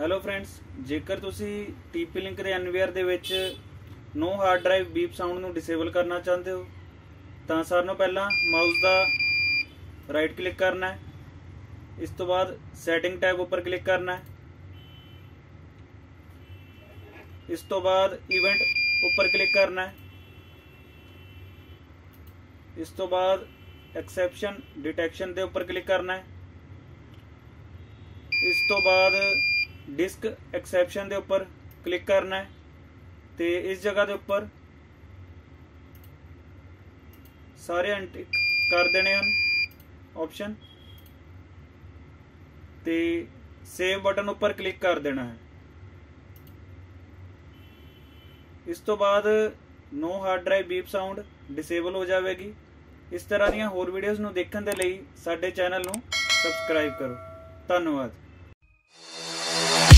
Hello friends ਜੇਕਰ ਤੁਸੀਂ TP link ਦੇ ਐਨਵੀਆਰ ਦੇ ਵਿੱਚ no hard drive beep sound ਨੂੰ ਡਿਸੇਬਲ ਕਰਨਾ ਚਾਹੁੰਦੇ ਹੋ, ਤਾਂ ਸਾਰਿਆਂ ਨੂੰ ਪਹਿਲਾਂ ਮਾਊਸ ਦਾ ਰਾਈਟ ਕਲਿੱਕ ਕਰਨਾ ਹੈ। ਇਸ ਤੋਂ ਬਾਅਦ ਸੈਟਿੰਗ ਟੈਬ ਉੱਪਰ ਕਲਿੱਕ ਕਰਨਾ ਹੈ। ਇਸ ਤੋਂ ਬਾਅਦ ਇਵੈਂਟ ਉੱਪਰ ਕਲਿੱਕ ਕਰਨਾ ਹੈ। ਇਸ ਤੋਂ ਬਾਅਦ ਐਕਸੈਪਸ਼ਨ ਡਿਟੈਕਸ਼ਨ ਦੇ ਉੱਪਰ ਕਲਿੱਕ ਕਰਨਾ ਹੈ। ਇਸ ਤੋਂ ਬਾਅਦ ਡਿਸਕ ਐਕਸੈਪਸ਼ਨ ਦੇ ਉੱਪਰ ਕਲਿੱਕ ਕਰਨਾ ਹੈ ਤੇ ਇਸ ਜਗ੍ਹਾ ਦੇ ਉੱਪਰ ਸਾਰੇ ਅਨਟਿਕ ਕਰ ਦੇਣੇ ਹਨ ਆਪਸ਼ਨ ਤੇ ਸੇਵ ਬਟਨ ਉੱਪਰ ਕਲਿੱਕ ਕਰ ਦੇਣਾ ਹੈ। ਇਸ ਤੋਂ ਬਾਅਦ no hard drive beep sound disable ਹੋ ਜਾਵੇਗੀ। ਇਸ ਤਰ੍ਹਾਂ ਦੀਆਂ ਹੋਰ ਵੀਡੀਓਜ਼ ਨੂੰ ਦੇਖਣ ਦੇ ਲਈ ਸਾਡੇ ਚੈਨਲ ਨੂੰ ਸਬਸਕ੍ਰਾਈਬ ਕਰੋ। ਧੰਨਵਾਦ। Bye.